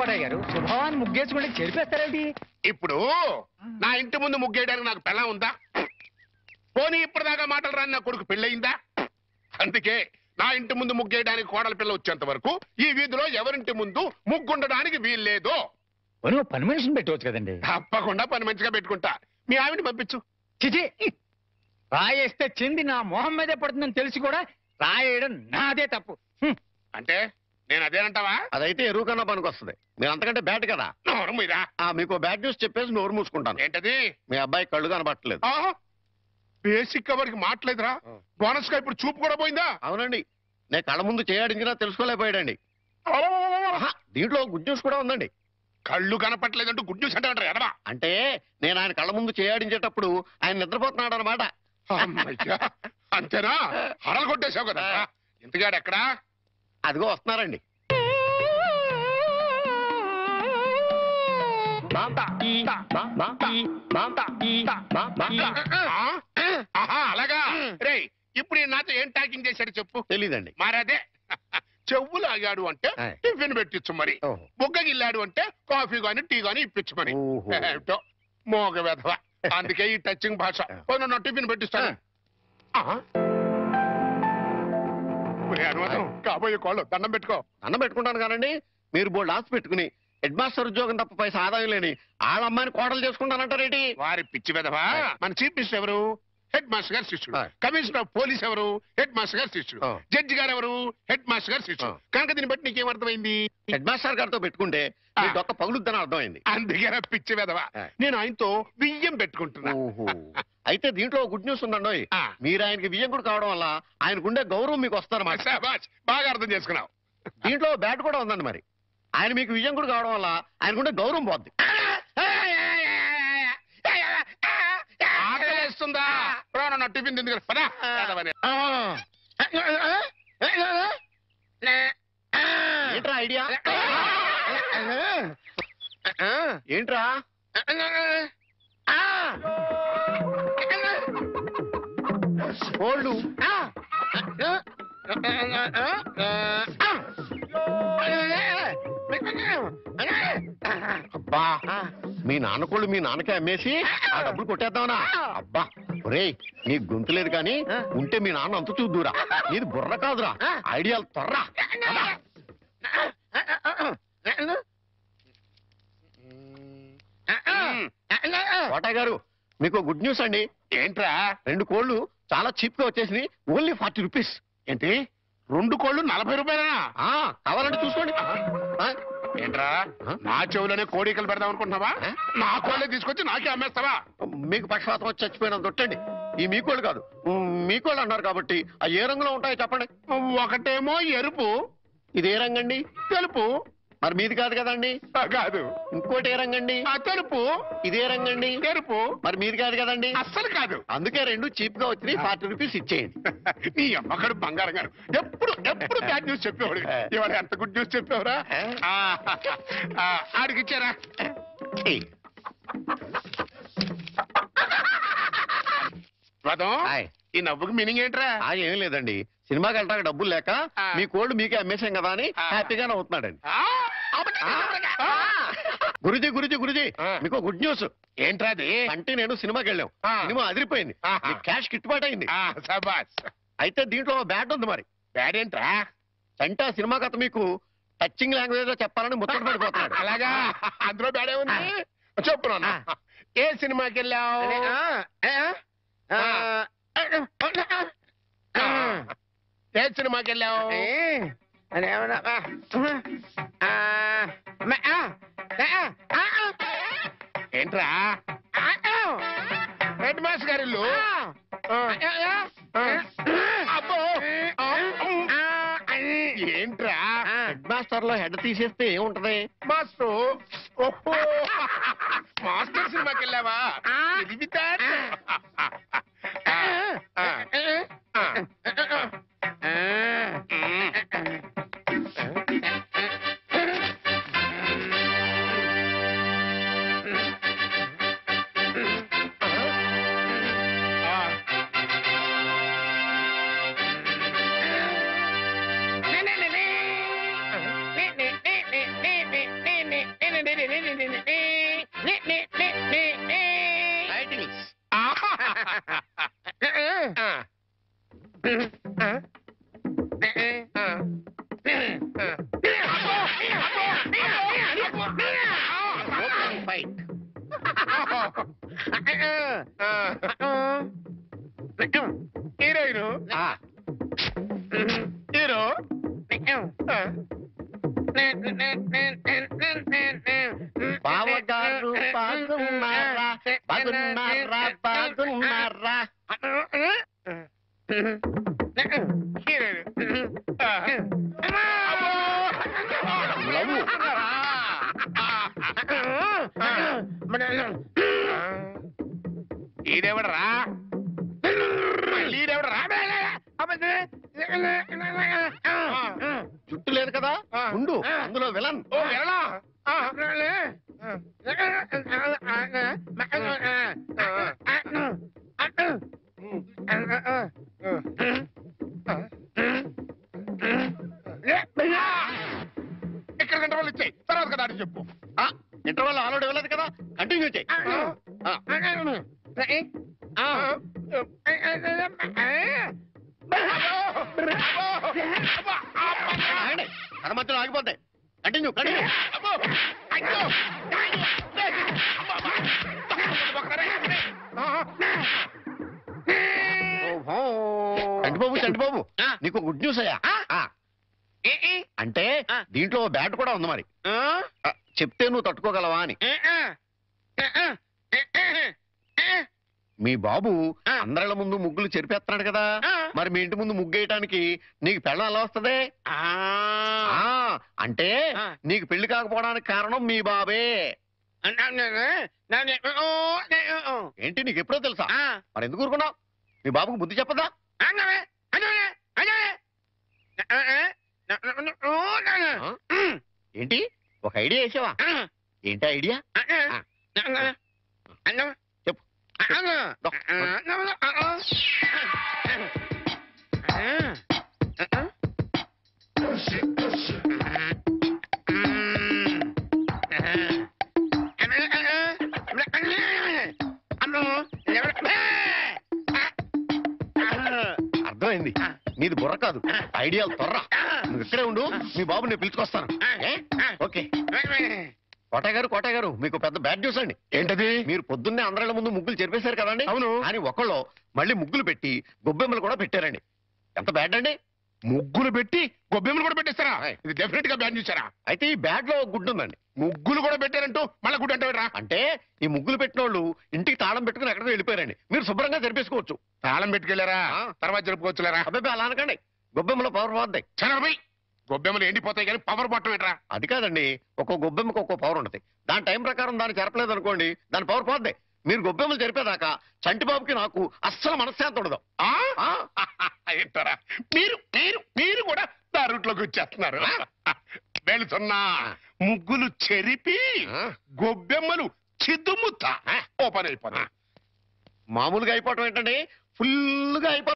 బాలరాయ్ గారు శుభాన్ని ముగ్గేసుకుంటే చెరిపేస్తారేంటి? ఇప్పుడు నా ఇంటి ముందు ముగ్గేయడానికి నాకు పెళ్ళం ఉందా? పోనీ ఇప్పటిదాకా మాటలు రాని నా కొడుకు పెళ్ళయిందా? అందుకే నా ఇంటి ముందు ముగ్గేయడానికి కోడల పిల్ల వచ్చేంత వరకు ఈ వీధిలో ఎవరింటి ముందు ముగ్గుండడానికి వీల్లేదు. ఓ పని మనిషిని పెట్టవచ్చు కదండి. తప్పకుండా పని మంచిగా పెట్టుకుంటా. మీ ఆవిడ పంపించు. చిచి రాయేస్తే చెంది నా మొహం మీదే పడుతుందని తెలిసి కూడా రాయేయడం నాదే తప్పు. అంటే? నేను అదేనంటావా? అదైతే ఎరువు కన్నా పనికి వస్తుంది మీరు అంతకంటే బ్యాట్ కదా? నోరు మీరా ఆ మీకు బ్యాడ్ న్యూస్ చెప్పేసి నోరు మూసుకుంటాను. ఏంటది? మీ అబ్బాయి కళ్ళు కనబట్టలేదు బేసిక్ కవర్కి మాట్లేదురా బోనస్గా ఇప్పుడు చూపు కూడా పోయిందా? అవునండి. నేను కళ్ళ ముందు చేయాడించినా తెలుసుకోలేకపోయాడండి. దీంట్లో గుడ్ న్యూస్ కూడా ఉందండి. కళ్ళు కనపట్లేదంటూ గుడ్ న్యూస్ అంటే ఎడవా అంటే నేను ఆయన కళ్ళ ముందు చేయాడించేటప్పుడు ఆయన నిద్రపోతున్నాడు అనమాట. అంతేనా? హరలు కొట్టేశావు కదా ఇంతగాడు ఎక్కడా అదిగో వస్తున్నారండి. అలాగా. రే ఇప్పుడు నాతో ఏం టాకింగ్ చేశాడు చెప్పు. తెలీదండి. మరదే చెవులు ఆగాడు అంటే. టిఫిన్ పెట్టించు మరి. బుగ్గగిల్లాడు అంటే కాఫీ గాని టీ గాని ఇప్పించు మరి ఓహో. ఏమిటో? మోగ వెధవ. అందుకే ఈ టచింగ్ భాష. నా టిఫిన్ పెట్టిస్తాను. ఒరే కాబోయే కోళ్ళు దండం పెట్టుకో. అన్నం పెట్టుకుంటాను కానండి మీరు బోల్డ్ ఆస్తి పెట్టుకుని హెడ్ మాస్టర్ ఉద్యోగం తప్ప పైసా ఆదాయం లేని వాళ్ళ అమ్మాయిని కోడలు చేసుకుంటానంటారేంటి? వారి పిచ్చి వెధవా? మన చీఫ్ మినిస్టర్ ఎవరు? హెడ్ మాస్టర్ గారు శిష్యుడు. కమిషనర్ ఆఫ్ పోలీస్ ఎవరు? హెడ్ మాస్టర్ గారు శిష్యుడు. ఆ. జడ్జి గారు ఎవరు? హెడ్ మాస్టర్ గారు శిష్యుడు. ఆ. కనుక దీన్ని బట్టి నీకేం అర్థమైంది? హెడ్ మాస్టర్ గారితో పెట్టుకుంటే మీ ఆ. డొక్క పగులుద్దని అర్థమైంది. అందుకే పిచ్చి వెధవా. ఆ. నేను ఆయనతో బియ్యం పెట్టుకుంటున్నా. ఓహో. అయితే దీంట్లో గుడ్ న్యూస్ ఉందండి ఆ. మీరు ఆయనకి విజయం కావడం వల్ల ఆయనకుండే గౌరవం మీకు వస్తారన్నమాట శాబాష్, బాగా అర్థం చేసుకున్నావు. దీంట్లో బ్యాట్ కూడా ఉందండి మరి. ఆయన మీకు విజయం కూడా కావడం వల్ల ఆయనకుండే గౌరవం పోద్ది. రా, నా టిఫిన్ తింది కదా పదా. ఏంట్రా ఐడియా? ఏంట్రా? కోళ్ళు అబ్బా మీ నాన్న కోళ్ళు మీ నాన్నకే అమ్మేసి ఆ డబ్బులు కొట్టేద్దామనా అబ్బా ఒరేయ్ నీ గొంతు లేదు కానీ ఉంటే మీ నాన్న అంత చూద్దురా నీది బుర్ర కాదురా ఐడియాలు త్వర్రా. కోటయ్య గారు మీకు గుడ్ న్యూస్ అండి ఏంట్రా రెండు కోళ్ళు చాలా చీప్గా వచ్చేసింది ఓన్లీ ఫార్టీ రూపీస్ ఏంటి రెండు కోళ్ళు నలభై రూపాయలనా కావాలంటే చూసుకోండి ఏంట్రా? నా చెవులోనే కోడికలు పెడదాం అనుకుంటున్నావా? నా కోళ్ళే తీసుకొచ్చి నాకే అమ్మేస్తావా? మీకు పక్షపాతం వచ్చి చచ్చిపోయిన దొట్టండి ఈ మీ కోళ్ళు కాదు. మీ కోళ్ళు అన్నారు కాబట్టి ఆ ఏ రంగులో ఉంటాయో చెప్పండి. ఒకటేమో ఎరుపు. ఇది ఏ రంగండి? తెలుపు. మరి మీది కాదు కదండి? కాదు. ఇంకోటి ఏ రంగండి? ఆ తెలుపు ఇదే రంగండి. ఎరుపు మరి మీది కాదు కదండి? అస్సలు కాదు. అందుకే రెండు చీప్గా వచ్చినాయి ఫార్టీ రూపీస్ ఇచ్చేయండి. నీ అమ్మగారు బంగారం గారు. ఎప్పుడు ఎప్పుడు బ్యాడ్ న్యూస్ చెప్పేవాడు. ఇవాళ ఎంత గుడ్ న్యూస్ చెప్పేవరా? ఆడికి ఇచ్చారా ఏయ్, రథం. ఈ నవ్వుకి మీనింగ్ ఏంట్రా? ఆ ఏం లేదండి. సినిమాకి వెళ్ళడానికి డబ్బులు లేక. మీ కోళ్ళు మీకే అమ్మేశాం కదా అని ఆ. హ్యాపీగానే అవుతున్నాడండి ఆ, అబ్బా, ఆ. గురుజీ గురుజీ గురుజీ. మీకు గుడ్ న్యూస్ ఏంట్రా అది అంటే నేను సినిమాకి వెళ్ళాం. సినిమా అదిరిపోయింది. క్యాష్ గిట్టుబాటు అయింది అయితే దీంట్లో బ్యాట్ ఉంది మరి. బ్యాడ్ ఏంట్రా? అంటే ఆ సినిమా కథ మీకు టచింగ్ లాంగ్వేజ్లో చెప్పాలని ముచ్చట పడిపోతున్నాడు. అలాగా? అందులో బ్యాడే ఉంది. చెప్పు ఏ సినిమాకి వెళ్ళావు? ఏ సినిమాకి వెళ్ళావు? ఏంట్రా? హెడ్ మాస్టర్ గారి ఇల్లు? ఆ. అబ్బో. ఏంట్రా? హెడ్ మాస్టర్లో హెడ్ తీసేస్తే ఏముంటది? మాస్టర్. మాస్టర్ సినిమాకి వెళ్ళావా ఫైట్ హీరోయిన్. హీరో. బావగారు బాగున్నారా బాగున్నారా బాగున్నారా ఈడెవడరా ఈడెవడరా జుట్టు లేదు కదా. ఉండు అందులో విలన్ ఓ వెళ్ళా మధ్యలో ఆగిపోతాయి కంటిన్యూ కంటిన్యూ. చంటిబాబు చంటిబాబు నీకు గుడ్ న్యూస్ అయ్యా. ఆ, అంటే దీంట్లో బ్యాట్ కూడా ఉంది మరి. ఆ, చెప్తే నువ్వు తట్టుకోగలవా అని. మీ బాబు ఆ. అందరిళ్ళ ముందు ముగ్గులు చెరిపేస్తున్నాడు కదా. మరి మీ ఇంటి ముందు ముగ్గేయటానికి నీకు పెళ్ళం ఎలా వస్తది? ఆ. అంటే. నీకు పెళ్ళి కాకపోవడానికి కారణం మీ బాబే. ఏంటి నీకు ఎప్పుడో తెలుసా? మరి ఎందుకు ఊరుకున్నావు? మీ బాబుకు బుద్ధి చెప్పదా? ఏంటి? ఒక ఐడియా వేసావా? ఏంటి ఐడియా? అర్థమైంది. నీది బుర్ర కాదు. ఐడియాలు త్వర నువ్వు ఇక్కడే ఉండు. మీ బాబు నేను పిలుచుకొస్తాను. ఓకే. కోటయ్య గారు కోటయ్య గారు మీకు పెద్ద బ్యాడ్ న్యూస్ అండి. ఏంటది? మీరు పొద్దున్నే అందరిళ్ళ ముందు ముగ్గులు చెరిపేశారు కదండి? అవును. అని ఒకళ్ళు మళ్ళీ ముగ్గులు పెట్టి గొబ్బెమ్మలు కూడా పెట్టారండి. ఎంత బ్యాడ్ అండి? ముగ్గులు పెట్టి గొబ్బెమ్మలు కూడా పెట్టేస్తారా. ఇది డెఫినెట్గా బ్యాన్ చూసారా అయితే ఈ బ్యాడ్లో ఒక గుడ్డు ఉందండి. ముగ్గులు కూడా పెట్టారంటూ మళ్ళీ గుడ్డు అంటే అంటే ఈ ముగ్గులు పెట్టిన వాళ్ళు ఇంటికి తాళం పెట్టుకుని ఎక్కడికో వెళ్ళిపోయారండి. మీరు శుభ్రంగా జరిపేసుకోవచ్చు. తాళం పెట్టుకెళ్ళారా. తర్వాత జరుపుకోవచ్చులేరా? అబ్బాయి అలా అనకండి. గొబ్బెమ్మలో పవర్ పోద్ది చనబై గొబ్బెమ్మలు ఎండిపోతాయి కానీ పవర్ పట్టం ఏంట్రా? అది కాదండి ఒక్కో గొబ్బెమ్మకి ఒక్కో పవర్ ఉంటుంది. దాని టైం ప్రకారం దాన్ని జరపలేదు అనుకోండి దాని పవర్ పోద్ది. మీరు గొబ్బెమ్మలు జరిపేదాకా చంటిబాబుకి నాకు అస్సలు మనశ్శాంతి ఉండదు. ఆ? ఏంటారా? మీరు మీరు మీరు కూడా నా రూట్లోకి వచ్చేస్తున్నారు వెళుతున్నా. ముగ్గులు చెరిపి ఆ? గొబ్బెమ్మలు చిద్దుముత్త ఓ పని అయిపోతా మామూలుగా అయిపోవటం ఏంటండి? ఫుల్గా అయిపోతుంది